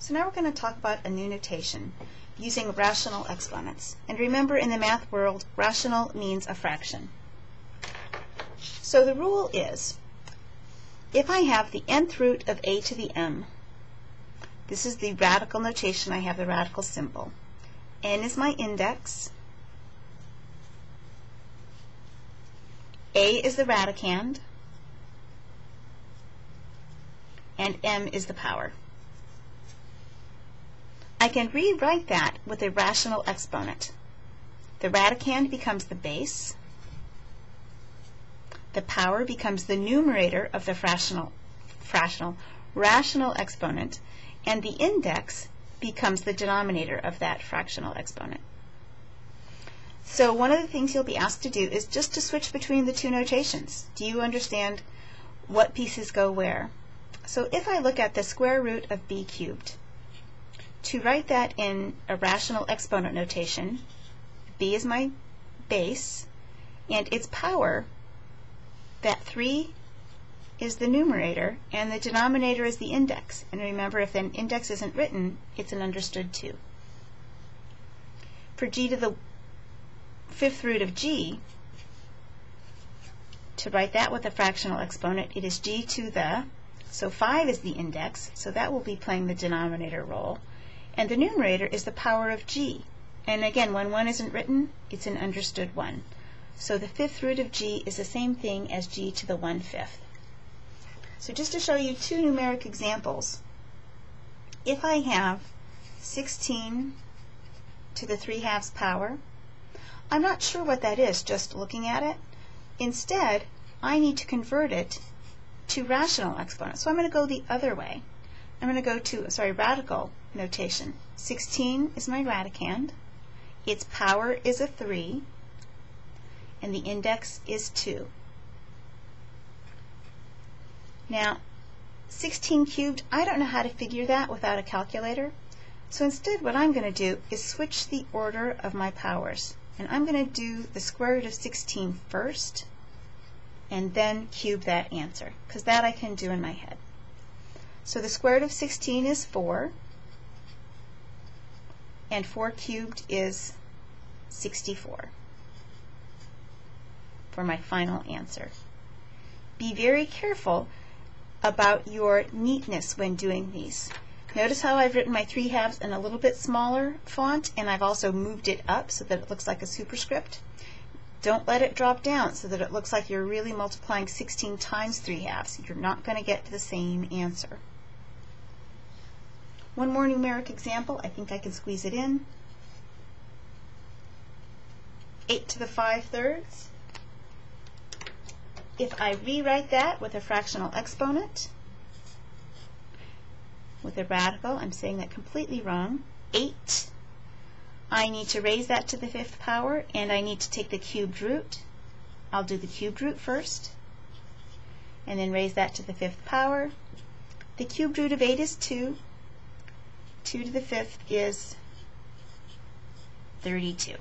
So now we're going to talk about a new notation using rational exponents. And remember in the math world, rational means a fraction. So the rule is, if I have the nth root of a to the m, this is the radical notation, I have the radical symbol. n is my index, a is the radicand, and m is the power. I can rewrite that with a rational exponent. The radicand becomes the base. The power becomes the numerator of the fractional, fractional, rational exponent, and the index becomes the denominator of that fractional exponent. So one of the things you'll be asked to do is just to switch between the two notations. Do you understand what pieces go where? So if I look at the square root of b cubed, to write that in a rational exponent notation, b is my base, and its power, that 3 is the numerator, and the denominator is the index. And remember, if an index isn't written, it's an understood 2. For g to the fifth root of g, to write that with a fractional exponent, it is g to the, so 5 is the index, so that will be playing the denominator role. And the numerator is the power of g. And again, when 1 isn't written, it's an understood 1. So the fifth root of g is the same thing as g to the 1 fifth. So just to show you two numeric examples, if I have 16 to the 3 halves power, I'm not sure what that is just looking at it. Instead, I need to convert it to rational exponents. So I'm going to go the other way. I'm going to go to, sorry, radical notation. 16 is my radicand. Its power is a 3. And the index is 2. Now, 16 cubed, I don't know how to figure that without a calculator. So instead, what I'm going to do is switch the order of my powers. And I'm going to do the square root of 16 first, and then cube that answer, because that I can do in my head. So the square root of 16 is 4, and 4 cubed is 64 for my final answer. Be very careful about your neatness when doing these. Notice how I've written my 3 halves in a little bit smaller font, and I've also moved it up so that it looks like a superscript. Don't let it drop down so that it looks like you're really multiplying 16 times 3 halves. You're not going to get the same answer. One more numeric example. I think I can squeeze it in. 8 to the 5 thirds. If I rewrite that with a fractional exponent, with a radical, I'm saying that completely wrong, 8, I need to raise that to the fifth power, and I need to take the cubed root. I'll do the cubed root first, and then raise that to the fifth power. The cubed root of 8 is 2. 2 to the fifth is 32.